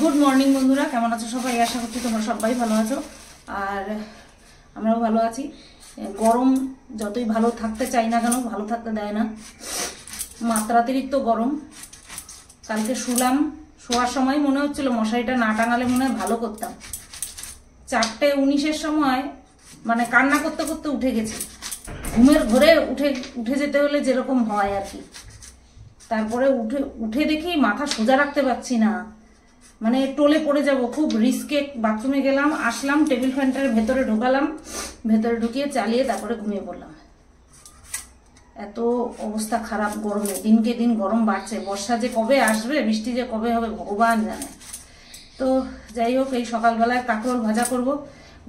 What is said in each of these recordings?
Good morning বন্ধুরা। কেমন আছো সবাই? আশা করছি তোমরা সবাই ভালো আছো। আর আমরাও ভালো আছি। গরম যতই ভালো থাকতে চাই না কেন, ভালো থাকতে দেয় না। মাত্রাতিরিক্ত গরম। কালকে শুলাম। শোয়ার সময় মনে হচ্ছিল মশারিটা না টাঙালে মনে হয় ভালো করতাম। চারটে উনিশের সময় মানে কান্না করতে করতে উঠে গেছি। ঘুমের ঘরে উঠে উঠে যেতে হলে যেরকম হয় আর কি। তারপরে উঠে উঠে দেখি মাথা সোজা রাখতে পারছি না। মানে টোলে পড়ে যাব, খুব রিস্কে বাথরুমে গেলাম, আসলাম টেবিল ফ্যানটার ভেতরে ঢোকালাম, ভেতরে ঢুকিয়ে চালিয়ে তারপরে ঘুমিয়ে পড়লাম। এত অবস্থা খারাপ গরমে, দিনকে দিন গরম বাড়ছে, বর্ষা যে কবে আসবে, বৃষ্টি যে কবে হবে, ভগবান জানে। তো যাই হোক, এই সকালবেলায় কাঁকরোল ভাজা করব।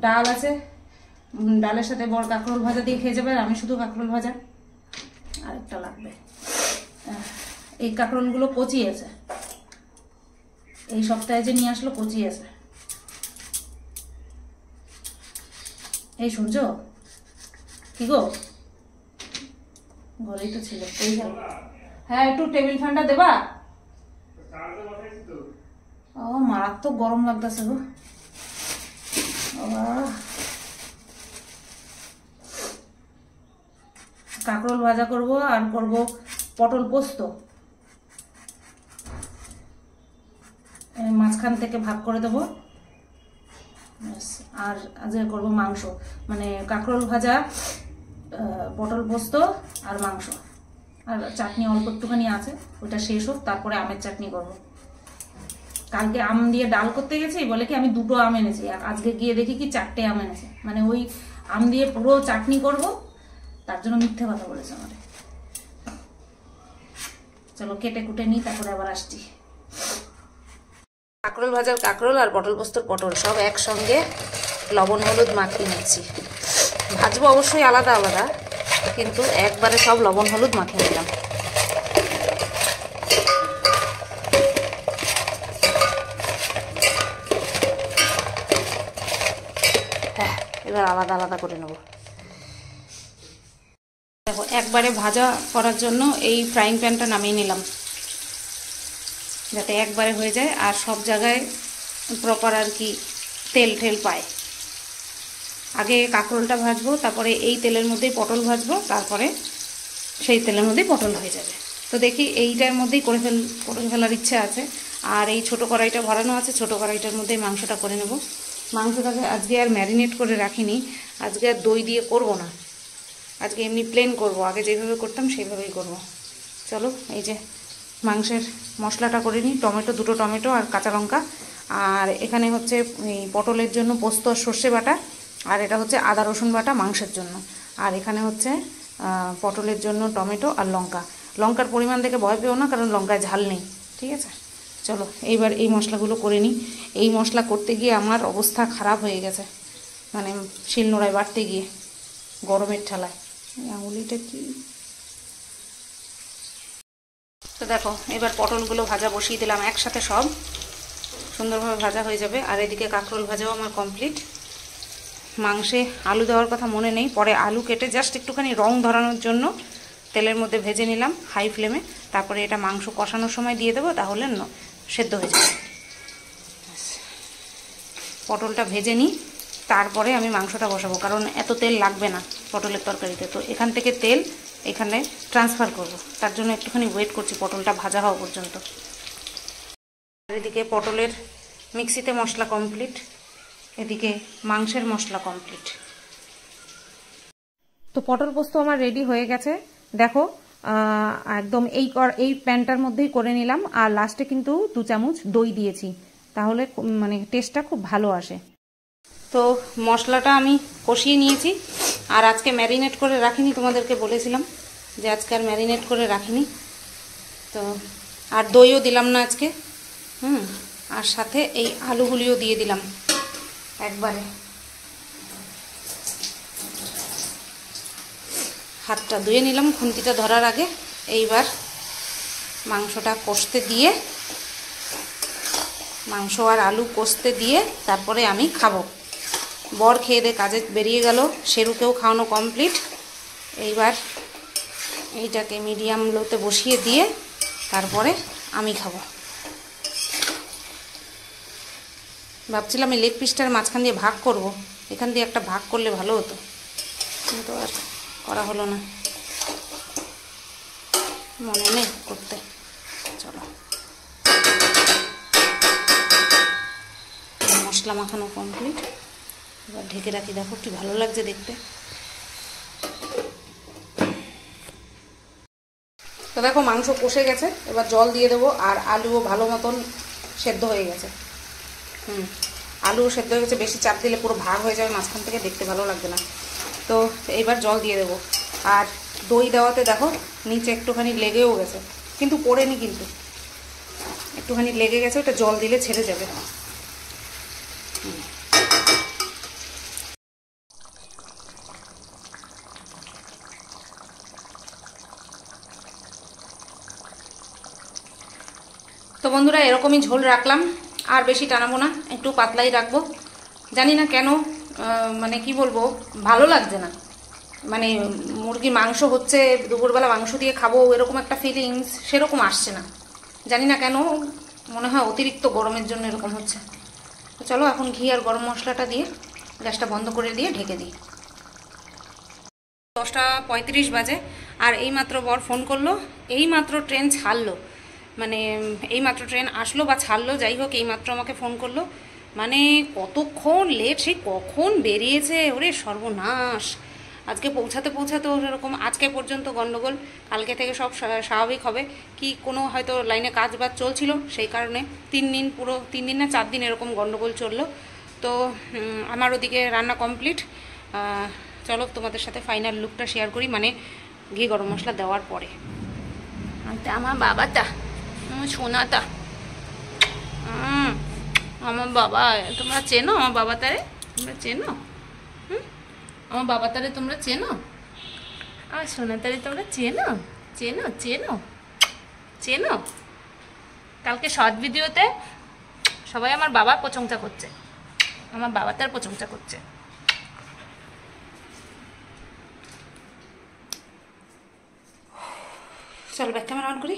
ডাল আছে ডালের সাথে বড় কাঁকরোল ভাজা দিয়ে খেয়ে যাবে, আর আমি শুধু কাঁকরোল ভাজা। আরেকটা লাগবে। এই কাঁকরোলগুলো কচি আছে। এই সপ্তাহে যে নিয়ে আসলো কচি আছে। এই সূর্য, কি গো? ঘরেই তো ছিল। হ্যাঁ একটু টেবিল ফ্যানটা দেবা? ও, মারাত্মক গরম লাগতেছে গো। কাঁকরোল ভাজা করব আর করব পটল পোস্ত। মাঝখান থেকে ভাগ করে দেবো। আর আজকে করব মাংস। মানে কাঁকরোল ভাজা পটল পোস্ত আর মাংস। আর চাটনি অল্প একটুখানি আছে, ওটা শেষ হোক, তারপরে আমের চাটনি করব। কালকে আম দিয়ে ডাল করতে গেছি, বলে কি আমি দুটো আম এনেছি। আর আজকে গিয়ে দেখি কি চারটে আম এনেছে। মানে ওই আম দিয়ে পুরো চাটনি করব, তার জন্য মিথ্যে কথা বলেছে আমাদের চলো কেটে কুটে নিই, তারপরে আবার আসছি। কাঁকরোল ভাজার কাঁকরোল আর পটল পোস্তর পটল সব একসঙ্গে লবণ, হলুদ মাখিয়ে নিচ্ছি। ভাজবো অবশ্যই আলাদা আলাদা, কিন্তু একবারে সব লবণ, হলুদ মাখিয়ে নিলাম। হ্যাঁ এবার আলাদা আলাদা করে নেব। দেখো, একবারে ভাজা করার জন্য এই ফ্রাইং প্যানটা নামিয়ে নিলাম। যাতে একবারে হয়ে যায় আর সব জায়গায় প্রপার আর কি তেল ঠেল পায়। আগে কাঁকরোলটা ভাজবো, তারপরে এই তেলের মধ্যেই পটল ভাজবো, তারপরে সেই তেলের মধ্যেই পটল হয়ে যাবে। তো দেখি এইটার মধ্যেই করে ফেল, করে ফেলার ইচ্ছা আছে। আর এই ছোটো কড়াইটা ভরানো আছে, ছোটো কড়াইটার মধ্যেই মাংসটা করে নেব। মাংসটাকে আজকে আর ম্যারিনেট করে রাখিনি। আজকে আর দই দিয়ে করব না। আজকে এমনি প্লেন করব। আগে যেভাবে করতাম, সেইভাবেই করব। চলো, এই যে মাংসের মশলাটা করে নিই। টমেটো, দুটো টমেটো আর কাঁচা লঙ্কা। আর এখানে হচ্ছে এই পটলের জন্য পোস্ত আর সর্ষে বাটা। আর এটা হচ্ছে আদা, রসুন বাটা মাংসের জন্য। আর এখানে হচ্ছে পটলের জন্য টমেটো আর লঙ্কা। লঙ্কার পরিমাণ দেখে ভয় পেও না, কারণ লঙ্কায় ঝাল নেই। ঠিক আছে? চলো, এইবার এই মশলাগুলো করে নিই। এই মশলা করতে গিয়ে আমার অবস্থা খারাপ হয়ে গেছে। মানে শিলনোড়ায় বাড়তে গিয়ে, গরমের ঠালায়। আঙুলিটা কি? তো দেখো, এবার পটলগুলো ভাজা বসিয়ে দিলাম একসাথে সব। সুন্দরভাবে ভাজা হয়ে যাবে। আর এদিকে কাঁকরোল ভাজাও আমার কমপ্লিট মাংসে আলু দেওয়ার কথা মনে নেই। পরে আলু কেটে জাস্ট একটুখানি রং ধরানোর জন্য তেলের মধ্যে ভেজে নিলাম হাই ফ্লেমে তারপরে এটা মাংস কষানোর সময় দিয়ে দেবো, তাহলে সেদ্ধ হয়ে যাবে। পটলটা ভেজে নিই। তারপরে আমি মাংসটা বসাবো, কারণ এত তেল লাগবে না পটলের তরকারিতে। তো এখান থেকে তেল এখানে ট্রান্সফার করব। তার জন্য একটুখানি ওয়েট করছি, পটলটা ভাজা হওয়া পর্যন্ত। এদিকে পটলের মিক্সিতে মশলা কমপ্লিট এদিকে মাংসের মশলা কমপ্লিট তো পটল পোস্ত আমার রেডি হয়ে গেছে। দেখো একদম এই এই প্যানটার মধ্যেই করে নিলাম, আর লাস্টে কিন্তু দু চামচ দই দিয়েছি। তাহলে মানে টেস্টটা খুব ভালো আসে। তো মশলাটা আমি কষিয়ে নিয়েছি, আর আজকে ম্যারিনেট করে রাখিনি তোমাদেরকে বলেছিলাম। যে আজকে আর ম্যারিনেট করে রাখিনি। তো আর দইও দিলাম না আজকে, হুম, আর সাথে এই আলুগুলিও দিয়ে দিলাম একবারে। হাতটা ধুয়ে নিলাম, খুন্তিটা ধরার আগে এইবার মাংসটা কষতে দিয়ে, মাংস আর আলু কষতে দিয়ে তারপরে আমি খাব। বর খেয়ে দিয়ে কাজে বেরিয়ে গেল, সেরুকেও খাওয়ানো কমপ্লিট এইবার এইটাকে মিডিয়াম লোতে বসিয়ে দিয়ে তারপরে আমি খাব। ভাবছিলাম এই লেগ পিসটার মাঝখান দিয়ে ভাগ করব। এখান দিয়ে একটা ভাগ করলে ভালো হতো। কিন্তু আর করা হলো না। মনে নেই করতে। চলো। মশলা মাখানো কমপ্লিট এবার ঢেকে রাখি। দেখো কি ভালো লাগছে দেখতে। তো দেখো মাংস কষে গেছে, এবার জল দিয়ে দেবো, আর আলুও ভালো মতন সেদ্ধ হয়ে গেছে। হুম আলু সেদ্ধ হয়ে গেছে, বেশি চাপ দিলে পুরো ভাগ হয়ে যাবে, মাঝখান থেকে দেখতে ভালো লাগবে না। তো এইবার জল দিয়ে দেবো। আর দই দেওয়াতে দেখো, নিচে একটুখানি লেগেও গেছে, কিন্তু পড়েনি কিন্তু। একটুখানি লেগে গেছে, ওটা জল দিলে ছেড়ে যাবে। তো বন্ধুরা, এরকমই ঝোল রাখলাম। আর বেশি টানাবো না, একটু পাতলাই রাখব। জানি না কেন মানে কি বলব, ভালো লাগছে না। মানে মুরগির মাংস হচ্ছে, দুপুরবেলা মাংস দিয়ে খাব, এরকম একটা ফিলিংস সেরকম আসছে না। জানি না কেন, মনে হয় অতিরিক্ত গরমের জন্য এরকম হচ্ছে। চলো এখন ঘি আর গরম মশলাটা দিয়ে গ্যাসটা বন্ধ করে দিয়ে ঢেকে দিই। দশটা পঁয়ত্রিশ বাজে, আর এইমাত্র বর ফোন করল, এইমাত্র ট্রেন ছাড়লো। মানে এইমাত্র ট্রেন আসলো বা ছাড়লো, যাই হোক, এইমাত্র আমাকে ফোন করল। মানে কতক্ষণ লেট সেই কখন বেরিয়েছে? ওরে সর্বনাশ। আজকে পৌঁছাতে পৌঁছাতে ওর এরকম, আজকে পর্যন্ত গণ্ডগোল কালকে থেকে সব স্বাভাবিক হবে। কি কোনো হয়তো লাইনে কাজ বাজ চলছিল, সেই কারণে তিন দিন পুরো, তিন দিন না চার দিন এরকম গণ্ডগোল চলল। তো আমার ওদিকে রান্না কমপ্লিট চলো তোমাদের সাথে ফাইনাল লুকটা শেয়ার করি মানে ঘি গরম মশলা দেওয়ার পরে। আচ্ছা আমার বাবাটা আমার সোনাটা। আমার বাবা, তোমরা চেনো আমার বাবা তারে তোমরা চেনো? হুম? আমার বাবা তারে তোমরা চেনো? আমার সোনা তারে তোমরা চেনো? চেনো চেনো? চেনো? কালকে শর্ট ভিডিওতে সবাই আমার বাবার প্রশংসা করছে। আমার বাবা তার প্রশংসা করছে। চল ব্যাক ক্যামেরা অন করি।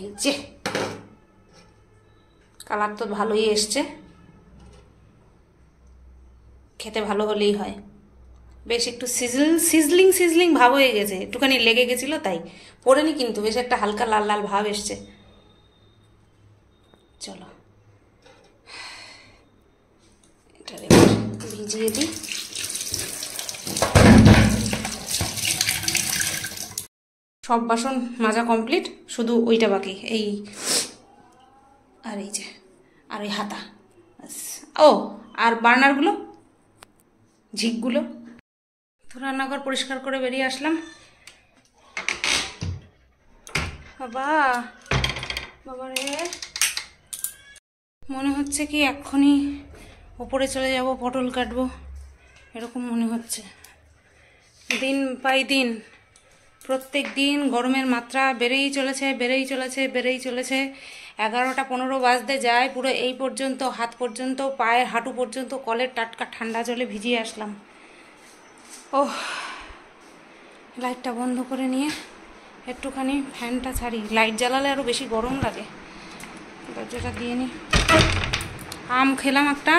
এই যে। কালার তো ভালোই এসছে। খেতে ভালো হলেই হয়। বেশ একটু সিজল, সিজলিং সিজলিং ভাব হয়ে গেছে। একটুখানি লেগে গেছিল তাই। পড়েনি কিন্তু, বেশ একটা হালকা লাল লাল ভাব এসছে। চলো। এটা ভিজিয়ে দিই। সব বাসন মাজা কমপ্লিট শুধু ওইটা বাকি, এই আর এই যে, আর ওই হাতা ও, আর বার্নারগুলো ঝিকগুলো? তো রান্নাঘর পরিষ্কার করে বেরিয়ে আসলাম। বাবা বাবা রে। মনে হচ্ছে কি এক্ষুনি ওপরে চলে যাব, পটল কাটবো, এরকম মনে হচ্ছে। দিন বাই দিন। প্রত্যেক দিন গরমের মাত্রা বেড়েই চলেছে বেড়েই চলেছে বেড়েই চলেছে। এগারোটা পনেরো বাজতে যায়, পুরো এই পর্যন্ত, হাত পর্যন্ত পায়ের হাঁটু পর্যন্ত, কলের টাটকা ঠান্ডা জলে ভিজিয়ে আসলাম। ও লাইটটা বন্ধ করে নিয়ে একটুখানি ফ্যানটা ছাড়ি। লাইট জ্বালালে আরও বেশি গরম লাগে। দরজাটা দিয়ে নিই আম খেলাম একটা।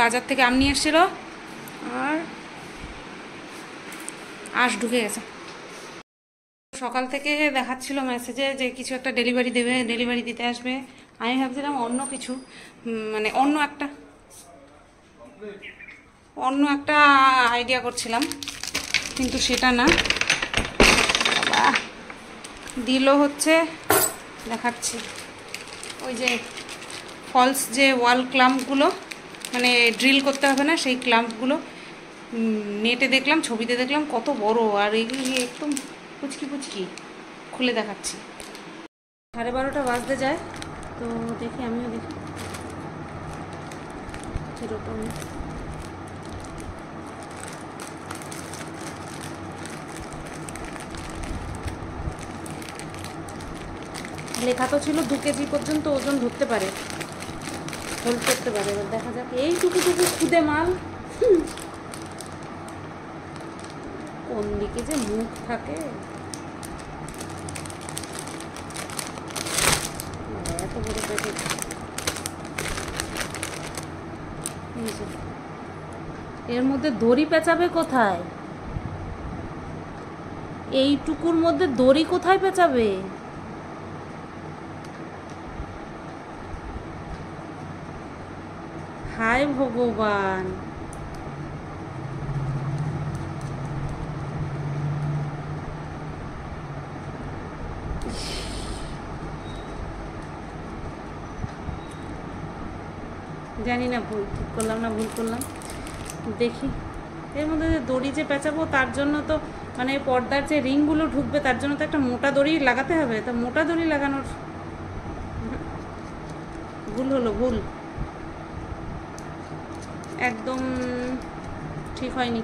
বাজার থেকে আম নিয়ে এসেছিল। আর আঁশ ঢুকে গেছে। সকাল থেকে দেখাচ্ছিল মেসেজে যে কিছু একটা ডেলিভারি দেবে ডেলিভারি দিতে আসবে। আমি ভাবছিলাম অন্য কিছু মানে অন্য একটা অন্য একটা আইডিয়া করছিলাম, কিন্তু সেটা না। দিল হচ্ছে, দেখাচ্ছি। ওই যে ফলস যে ওয়াল ক্লাম্পগুলো মানে ড্রিল করতে হবে না, সেই ক্লাম্পগুলো নেটে দেখলাম, ছবিতে দেখলাম কত বড়, আর এগুলি একদম পুচকি পুচকি খুলে দেখাচ্ছি। সাড়ে বারোটা বাজতে যায়, তো দেখি আমিও দেখি। সেরকম লেখা তো ছিল দু কেজি পর্যন্ত ওজন ধরতে পারে। হোল্ড করতে পারে, এবার দেখা যাক। এইটুকু টুকু খুদে মাল। কোন দিকে যে মুখ থাকে। বড় প্যাকেট। এর মধ্যে দড়ি পেঁচাবে কোথায়? এইটুকুর মধ্যে দড়ি কোথায় পেঁচাবে? হায় ভগবান। জানি না, ভুল ঠিক করলাম না, ভুল করলাম। দেখি। এর মধ্যে যে দড়ি যে পেঁচাবো, তার জন্য তো মানে পর্দার যে রিংগুলো ঢুকবে, তার জন্য তো একটা মোটা দড়ি লাগাতে হবে। তা মোটা দড়ি লাগানোর ভুল হলো, ভুল। একদম ঠিক হয়নি।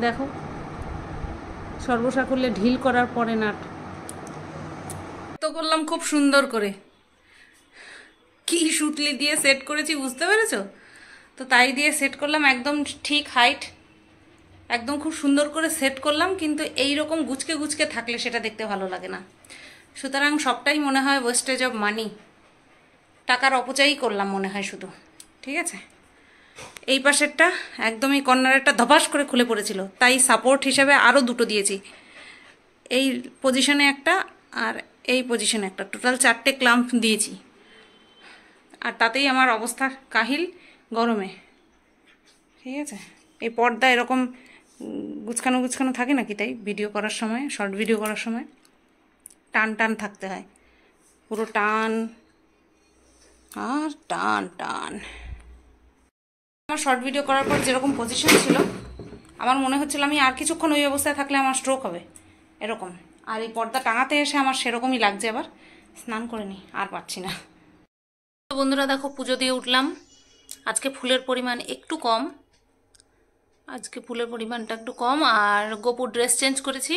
দেখো। সর্বসাকুল্যে ঢিল করার পরে নাট। তো করলাম খুব সুন্দর করে। কি সুতলি দিয়ে সেট করেছি বুঝতে পেরেছ? তো তাই দিয়ে সেট করলাম একদম ঠিক হাইট একদম খুব সুন্দর করে সেট করলাম, কিন্তু এই রকম গুচকে গুচকে থাকলে সেটা দেখতে ভালো লাগে না। সুতরাং সবটাই মনে হয় ওয়েস্টেজ অফ মানি টাকার অপচয়ই করলাম মনে হয় শুধু। ঠিক আছে? এই পাশেরটা একদমই কর্নারেরটা ধপাস করে খুলে পড়েছিল। তাই সাপোর্ট হিসেবে আরও দুটো দিয়েছি। এই পজিশনে একটা আর এই পজিশনে একটা। টোটাল চারটে ক্লাম্প দিয়েছি। আর তাতেই আমার অবস্থা কাহিল গরমে। ঠিক আছে? এই পর্দা এরকম গুছকানো গুছকানো থাকে নাকি তাই? ভিডিও করার সময় শর্ট ভিডিও করার সময়? টান টান থাকতে হয়। পুরো টান। আর টান টান। আমার শর্ট ভিডিও করার পর যেরকম পজিশন ছিল, আমার মনে হচ্ছিল আমি আর কিছুক্ষণ ওই অবস্থায় থাকলে আমার স্ট্রোক হবে। এরকম। আর এই পর্দা টাঙাতে এসে আমার সেরকমই লাগছে আবার স্নান করে নি, আর পারছি না। তো বন্ধুরা দেখো পুজো দিয়ে উঠলাম। আজকে ফুলের পরিমাণ একটু কম। আজকে ফুলের পরিমাণটা একটু কম আর গোপুর ড্রেস চেঞ্জ করেছি।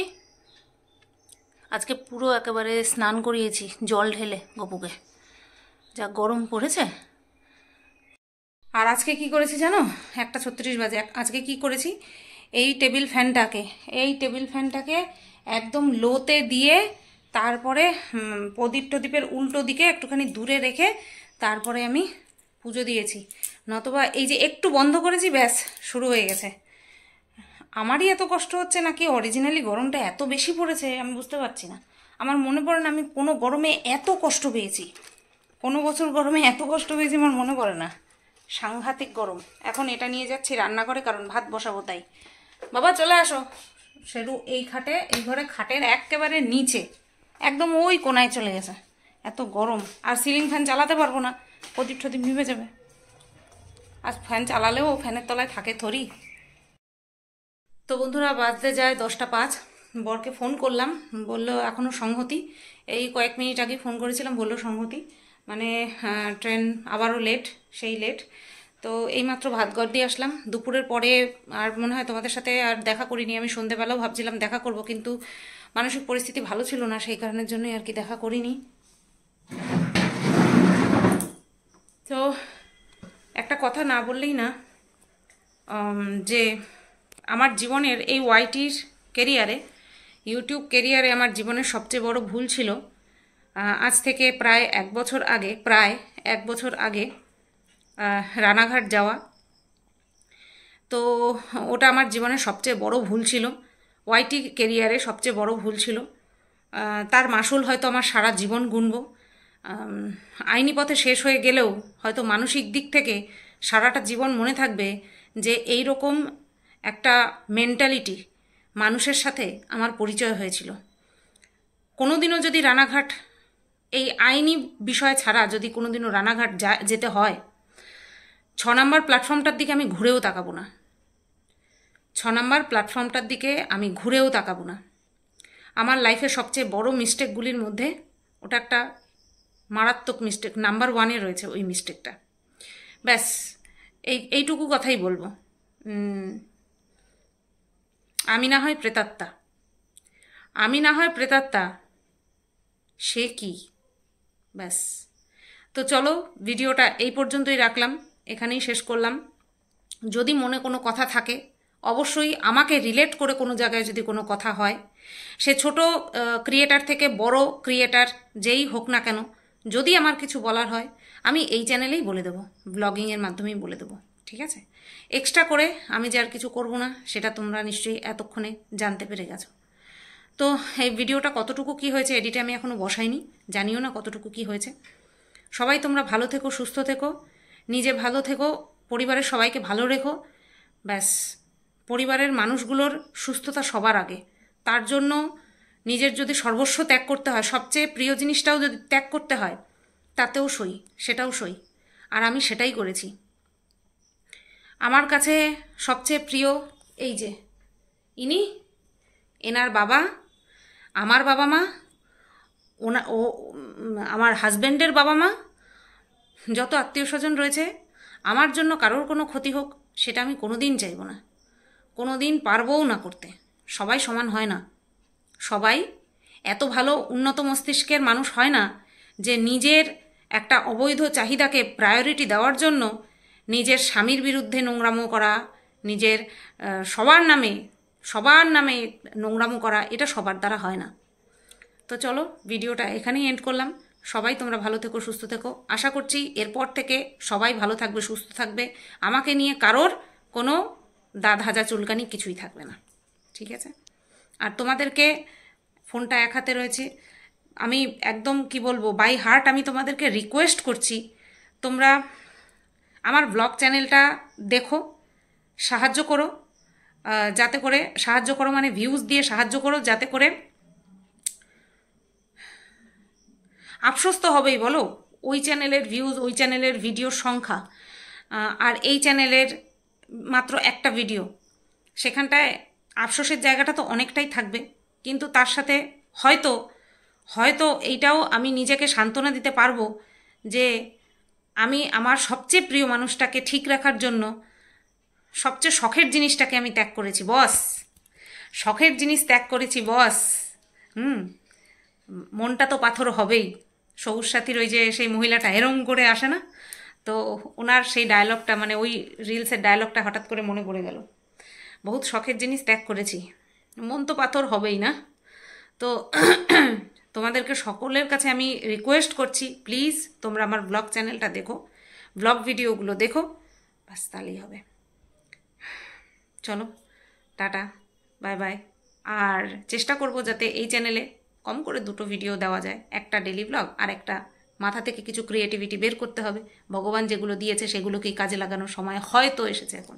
আজকে পুরো একেবারে স্নান করিয়েছি, জল ঢেলে গপুকে। যা গরম পড়েছে। আর আজকে কি করেছি জানো? একটা ছত্রিশ বাজে। আজকে কি করেছি? এই টেবিল ফ্যানটাকে, এই টেবিল ফ্যানটাকে একদম লোতে দিয়ে তারপরে প্রদীপ টদীপের উল্টো দিকে একটুখানি দূরে রেখে তারপরে আমি পুজো দিয়েছি। নতবা এই যে একটু বন্ধ করেছি, ব্যাস, শুরু হয়ে গেছে। আমারই এত কষ্ট হচ্ছে নাকি? অরিজিনালি গরমটা এত বেশি পড়েছে, আমি বুঝতে পারছি না। আমার মনে পড়ে না, আমি কোনো গরমে এত কষ্ট পেয়েছি। কোনো বছর গরমে এত কষ্ট পেয়েছি আমার মনে পড়ে না। সাংঘাতিক গরম। এখন এটা নিয়ে যাচ্ছি রান্নাঘরে, কারণ ভাত বসাবো তাই। বাবা, চলে আসো। সেরু এই খাটে, এই ঘরে খাটের একেবারে নিচে। একদম ওই কোনায় চলে গেছে। এত গরম। আর সিলিং ফ্যান চালাতে পারব না। প্রদীপ টদীপ নিভে যাবে। আর ফ্যান চালালেও ফ্যানের তলায় থাকে থরি। তো বন্ধুরা, বাজতে যায় দশটা পাঁচ। বরকে ফোন করলাম। বলল এখনও সংহতি? এই কয়েক মিনিট আগে ফোন করেছিলাম। বলল, সংহতি। মানে ট্রেন আবারও লেট সেই লেট তো এইমাত্র ভাত গড় দিয়ে আসলাম। দুপুরের পরে আর মনে হয় তোমাদের সাথে আর দেখা করিনি। আমি সন্ধেবেলাও ভাবছিলাম দেখা করব, কিন্তু মানসিক পরিস্থিতি ভালো ছিল না। সেই কারণের জন্যই আর কি দেখা করিনি। তো একটা কথা না বললেই না যে আমার জীবনের এই ওয়াইটির কেরিয়ারে, ইউটিউব কেরিয়ারে আমার জীবনের সবচেয়ে বড় ভুল ছিল আজ থেকে প্রায় এক বছর আগে, প্রায় এক বছর আগে রানাঘাট যাওয়া। তো ওটা আমার জীবনের সবচেয়ে বড় ভুল ছিল, ওয়াইটি কেরিয়ারে সবচেয়ে বড় ভুল ছিল তার মাসুল হয়তো আমার সারা জীবন গুনব। আইনি পথে শেষ হয়ে গেলেও হয়তো মানসিক দিক থেকে সারাটা জীবন মনে থাকবে যে এই রকম একটা মেন্টালিটি মানুষের সাথে আমার পরিচয় হয়েছিল। কোনোদিনও যদি রানাঘাট এই আইনি বিষয় ছাড়া যদি কোনোদিনও রানাঘাট যা, যেতে হয়, ছ নম্বর প্ল্যাটফর্মটার দিকে আমি ঘুরেও তাকাবো না। ছ নম্বর প্ল্যাটফর্মটার দিকে আমি ঘুরেও তাকাবো না। আমার লাইফে সবচেয়ে বড় মিস্টেকগুলির মধ্যে ওটা একটা মারাত্মক মিস্টেক নাম্বার ওয়ানে রয়েছে ওই মিস্টেকটা ব্যাস, এই, এইটুকু কথাই বলব। আমি না হয় প্রেতাত্মা। আমি না হয় প্রেতাত্মা, সে কি? ব্যাস। তো চলো, ভিডিওটা এই পর্যন্তই রাখলাম। এখানেই শেষ করলাম। যদি মনে কোনো কথা থাকে, অবশ্যই আমাকে রিলেট করে কোনো জায়গায় যদি কোনো কথা হয়, সে ছোট ক্রিয়েটার থেকে বড় ক্রিয়েটার যেই হোক না কেন যদি আমার কিছু বলার হয়, আমি এই চ্যানেলেই বলে দেবো ব্লগিংয়ের মাধ্যমেই বলে দেবো, ঠিক আছে? এক্সট্রা করে আমি যে আর কিছু করব না, সেটা তোমরা নিশ্চয়ই এতক্ষণে জানতে পেরে গেছো। তো এই ভিডিওটা কতটুকু কি হয়েছে এডিটে আমি এখনও বসাইনি, জানিও না কতটুকু কি হয়েছে। সবাই তোমরা ভালো থেকো, সুস্থ থেকো, নিজে ভালো থেকো, পরিবারের সবাইকে ভালো রেখো, ব্যাস। পরিবারের মানুষগুলোর সুস্থতা সবার আগে। তার জন্য নিজের যদি সর্বস্ব ত্যাগ করতে হয়, সবচেয়ে প্রিয় জিনিসটাও যদি ত্যাগ করতে হয়, তাতেও সই, সেটাও সই। আর আমি সেটাই করেছি। আমার কাছে সবচেয়ে প্রিয় এই যে, ইনি, এনার বাবা, আমার বাবা মা, ওনা, ও আমার হাজব্যান্ডের বাবা মা, যত আত্মীয় স্বজন রয়েছে, আমার জন্য কারোর কোনো ক্ষতি হোক, সেটা আমি কোনো দিন চাইব না। কোনো দিন পারবও না করতে। সবাই সমান হয় না। সবাই এত ভালো উন্নত মস্তিষ্কের মানুষ হয় না যে নিজের একটা অবৈধ চাহিদাকে প্রায়োরিটি দেওয়ার জন্য নিজের স্বামীর বিরুদ্ধে নোংরামো করা, নিজের সবার নামে সবার নামে নোংরামো করা, এটা সবার দ্বারা হয় না। তো চলো, ভিডিওটা এখানেই এন্ড করলাম। সবাই তোমরা ভালো থেকো, সুস্থ থেকো। আশা করছি এরপর থেকে সবাই ভালো থাকবে, সুস্থ থাকবে। আমাকে নিয়ে কারোর কোনো দাঁত হাজা চুলকানি কিছুই থাকবে না। ঠিক আছে? আর তোমাদেরকে ফোনটা এক হাতে রয়েছে। আমি একদম কি বলব বাই হার্ট আমি তোমাদেরকে রিকোয়েস্ট করছি, তোমরা আমার ব্লগ চ্যানেলটা দেখো, সাহায্য করো যাতে করে সাহায্য করো মানে ভিউজ দিয়ে সাহায্য করো, যাতে করে আফসোস তো হবেই, বলো? ওই চ্যানেলের ভিউজ ওই চ্যানেলের ভিডিওর সংখ্যা আর এই চ্যানেলের মাত্র একটা ভিডিও সেখানটায় আফসোসের জায়গাটা তো অনেকটাই থাকবে। কিন্তু তার সাথে হয়তো হয়তো এইটাও আমি নিজেকে সান্ত্বনা দিতে পারব যে আমি আমার সবচেয়ে প্রিয় মানুষটাকে ঠিক রাখার জন্য সবচেয়ে শখের জিনিসটাকে আমি ত্যাগ করেছি, বস। শখের জিনিস ত্যাগ করেছি, বস। হুম, মনটা তো পাথর হবেই। সবুজ সাথীর ওই যে সেই মহিলাটা এরম করে আসে না? তো ওনার সেই ডায়লগটা মানে ওই রিলসের ডায়লগটা হঠাৎ করে মনে পড়ে গেল। বহুত শখের জিনিস ত্যাগ করেছি। মন তো পাথর হবেই না। তো তোমাদেরকে সকলের কাছে আমি রিকোয়েস্ট করছি প্লিজ তোমরা আমার ব্লগ চ্যানেলটা দেখো ব্লগ ভিডিওগুলো দেখো বাস তাহলেই হবে। চলো, টাটা বাই বাই আর চেষ্টা করব যাতে এই চ্যানেলে কম করে দুটো ভিডিও দেওয়া যায়, একটা ডেলি ব্লগ আর একটা মাথা থেকে কিছু ক্রিয়েটিভিটি বের করতে হবে। ভগবান যেগুলো দিয়েছে সেগুলোকেই কাজে লাগানোর সময় হয়তো এসেছে এখন।